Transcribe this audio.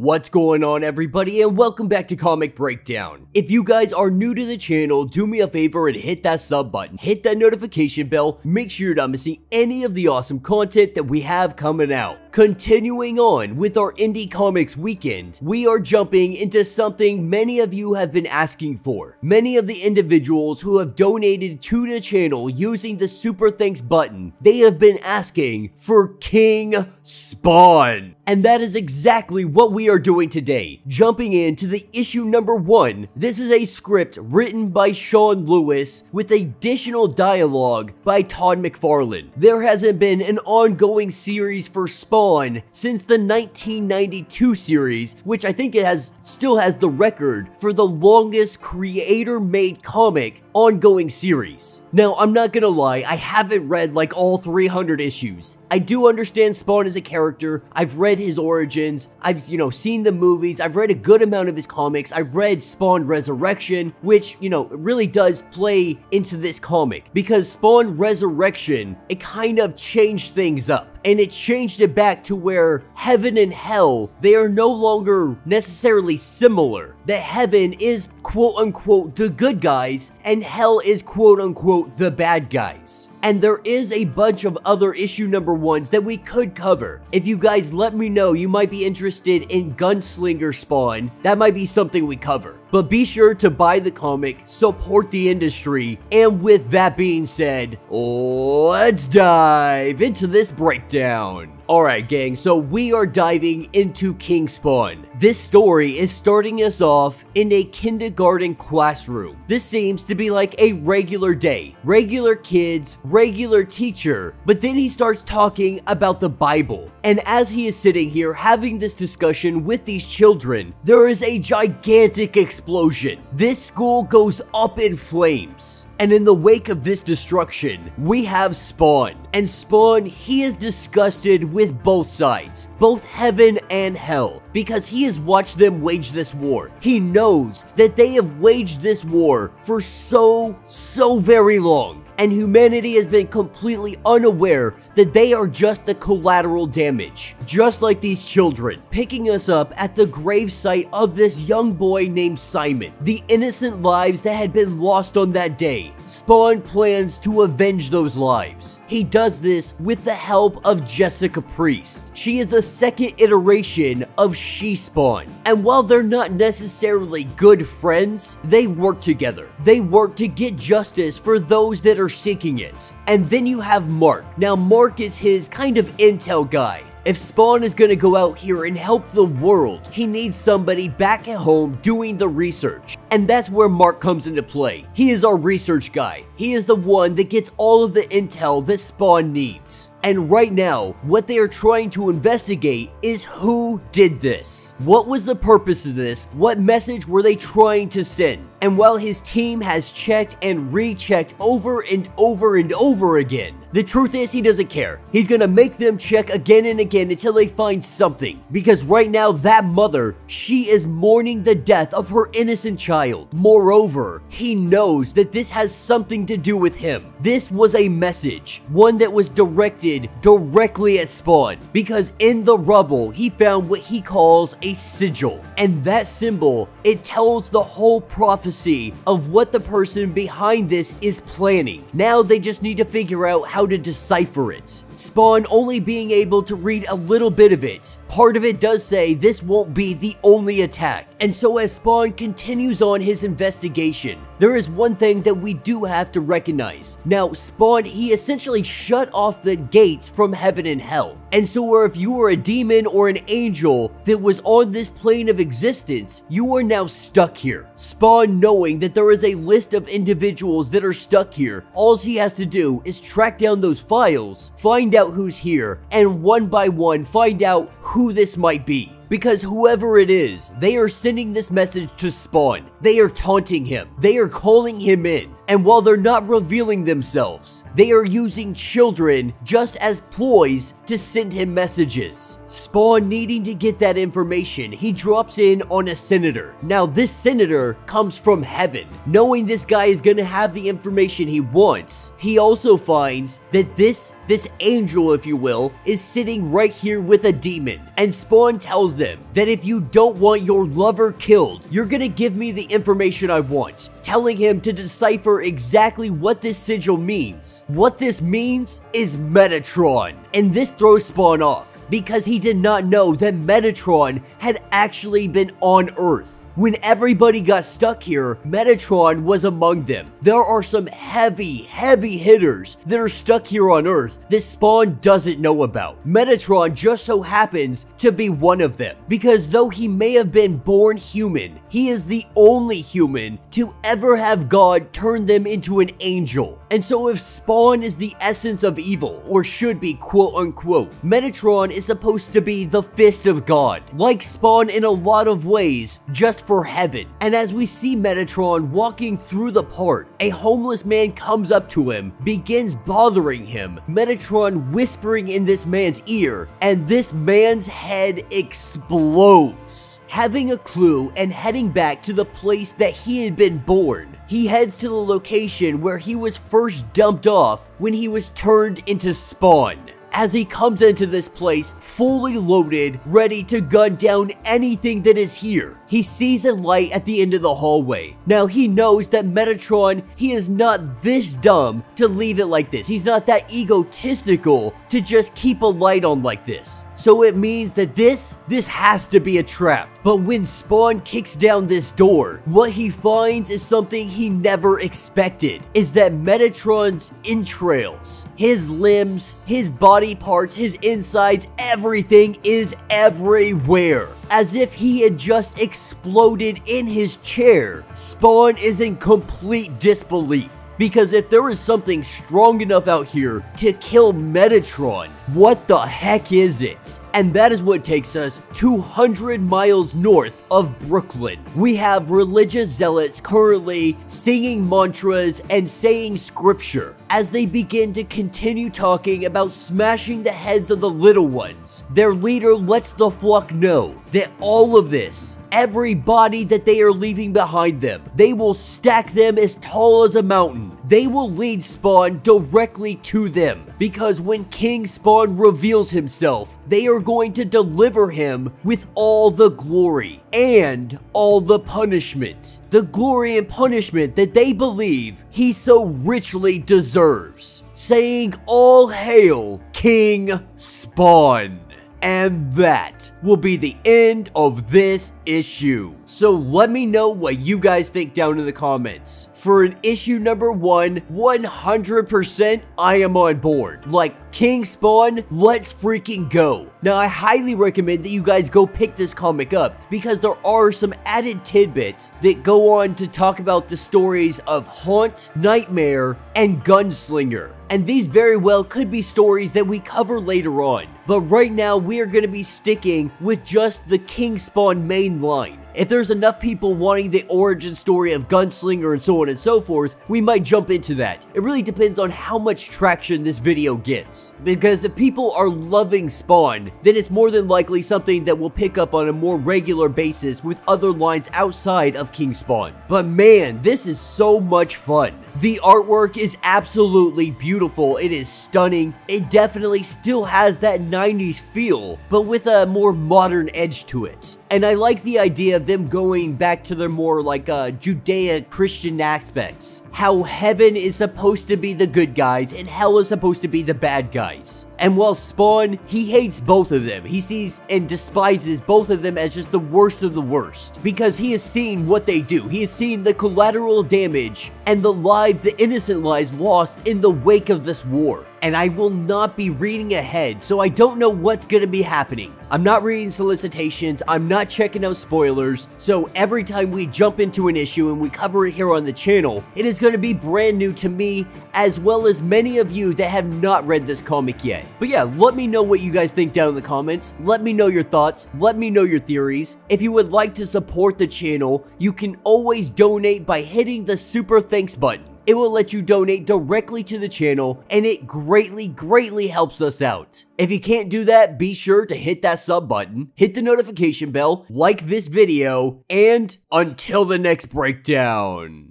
What's going on everybody and welcome back to Comic Breakdown. If you guys are new to the channel, do me a favor and hit that sub button, hit that notification bell, make sure you're not missing any of the awesome content that we have coming out. Continuing on with our Indie Comics weekend, we are jumping into something many of you have been asking for. Many of the individuals who have donated to the channel using the super thanks button, they have been asking for King Spawn. And that is exactly what we are doing today. Jumping into the issue number one. This is a script written by Sean Lewis with additional dialogue by Todd McFarlane. There hasn't been an ongoing series for Spawn since the 1992 series, which I think it has still has the record for the longest creator-made comic ongoing series. Now, I'm not gonna lie, I haven't read like all 300 issues. I do understand Spawn as a character, I've read his origins, I've, you know, seen the movies, I've read a good amount of his comics, I've read Spawn Resurrection, which, you know, really does play into this comic, because Spawn Resurrection, it kind of changed things up and it changed it back to where heaven and hell they are no longer necessarily similar. That heaven is quote unquote the good guys and hell is quote unquote the bad guys and there is a bunch of other issue number ones that we could cover. If you guys let me know you might be interested in Gunslinger Spawn, that might be something we cover. But be sure to buy the comic, support the industry, and with that being said, let's dive into this breakdown. Alright gang, so we are diving into King Spawn. This story is starting us off in a kindergarten classroom. This seems to be like a regular day. Regular kids, regular teacher. But then he starts talking about the Bible. And as he is sitting here having this discussion with these children, there is a gigantic explosion. This school goes up in flames. And in the wake of this destruction, we have Spawn. And Spawn, he is disgusted with both sides, both heaven and hell, because he has watched them wage this war. He knows that they have waged this war for so, so very long and humanity has been completely unaware that they are just the collateral damage, just like these children, picking us up at the gravesite of this young boy named Simon, the innocent lives that had been lost on that day. Spawn plans to avenge those lives. He does this with the help of Jessica Priest. She is the second iteration of She-Spawn, and while they're not necessarily good friends, they work together. They work to get justice for those that are seeking it. And then you have Mark. Now, Mark is his kind of intel guy. If Spawn is gonna go out here and help the world, he needs somebody back at home doing the research. And that's where Mark comes into play. He is our research guy. He is the one that gets all of the intel that Spawn needs. And right now, what they are trying to investigate is who did this. What was the purpose of this? What message were they trying to send? And while his team has checked and rechecked over and over and over again, the truth is he doesn't care. He's gonna make them check again and again until they find something. Because right now, that mother, she is mourning the death of her innocent child. Moreover, he knows that this has something to do with him. This was a message, one that was directed directly at Spawn, because in the rubble, he found what he calls a sigil. And that symbol, it tells the whole prophecy of what the person behind this is planning. Now they just need to figure out how to decipher it. Spawn only being able to read a little bit of it. Part of it does say this won't be the only attack. And so as Spawn continues on his investigation, there is one thing that we do have to recognize. Now, Spawn, he essentially shut off the gates from heaven and hell. And so if you were a demon or an angel that was on this plane of existence, you are now stuck here. Spawn knowing that there is a list of individuals that are stuck here, all he has to do is track down those files, find out who's here, and one by one find out who this might be. Because whoever it is, they are sending this message to Spawn. They are taunting him. They are calling him in. And while they're not revealing themselves, they are using children just as ploys to send him messages. Spawn needing to get that information, he drops in on a senator. Now this senator comes from heaven. Knowing this guy is gonna have the information he wants, he also finds that this this angel, if you will, is sitting right here with a demon. And Spawn tells them that if you don't want your lover killed, you're gonna give me the information I want, telling him to decipher exactly what this sigil means. What this means is Metatron, and this throws Spawn off because he did not know that Metatron had actually been on Earth. When everybody got stuck here, Metatron was among them. There are some heavy, heavy hitters that are stuck here on Earth that Spawn doesn't know about. Metatron just so happens to be one of them, because though he may have been born human, he is the only human to ever have God turn them into an angel. And so if Spawn is the essence of evil, or should be quote unquote, Metatron is supposed to be the fist of God, like Spawn in a lot of ways, just for heaven. And as we see Metatron walking through the park, a homeless man comes up to him, begins bothering him, Metatron whispering in this man's ear, and this man's head explodes. Having a clue and heading back to the place that he had been born, he heads to the location where he was first dumped off when he was turned into Spawn as he comes into this place fully loaded, ready to gun down anything that is here. He sees a light at the end of the hallway. Now he knows that Metatron, he is not this dumb to leave it like this. He's not that egotistical to just keep a light on like this. So it means that this, this has to be a trap. But when Spawn kicks down this door, what he finds is something he never expected. Is that Metatron's entrails, his limbs, his body parts, his insides, everything is everywhere as if he had just exploded in his chair. Spawn is in complete disbelief. Because if there is something strong enough out here to kill Metatron, what the heck is it? And that is what takes us 200 miles north of Brooklyn. We have religious zealots currently singing mantras and saying scripture as they begin to continue talking about smashing the heads of the little ones. Their leader lets the flock know that all of this every body that they are leaving behind them. They will stack them as tall as a mountain. They will lead Spawn directly to them. Because when King Spawn reveals himself, they are going to deliver him with all the glory and all the punishment. The glory and punishment that they believe he so richly deserves. Saying all hail King Spawn. And that will be the end of this issue. So let me know what you guys think down in the comments. For an issue number one, 100% I am on board. Like, King Spawn, let's freaking go. Now, I highly recommend that you guys go pick this comic up because there are some added tidbits that go on to talk about the stories of Haunt, Nightmare, and Gunslinger. And these very well could be stories that we cover later on. But right now, we are going to be sticking with just the King Spawn main line. If there's enough people wanting the origin story of Gunslinger and so on and so forth, we might jump into that. It really depends on how much traction this video gets. Because if people are loving Spawn, then it's more than likely something that will pick up on a more regular basis with other lines outside of King Spawn. But man, this is so much fun. The artwork is absolutely beautiful. It is stunning. It definitely still has that 90s feel, but with a more modern edge to it. And I like the idea of them going back to their more like uh, Judeo-Christian aspects. How heaven is supposed to be the good guys and hell is supposed to be the bad guys. And while Spawn, he hates both of them. He sees and despises both of them as just the worst of the worst. Because he has seen what they do. He has seen the collateral damage and the lives, the innocent lives lost in the wake of this war. And I will not be reading ahead, so I don't know what's going to be happening. I'm not reading solicitations, I'm not checking out spoilers, so every time we jump into an issue and we cover it here on the channel, it is going to be brand new to me, as well as many of you that have not read this comic yet. But yeah, let me know what you guys think down in the comments. Let me know your thoughts. Let me know your theories. If you would like to support the channel, you can always donate by hitting the super thanks button. It will let you donate directly to the channel and it greatly, greatly helps us out. If you can't do that, be sure to hit that sub button, hit the notification bell, like this video, and until the next breakdown.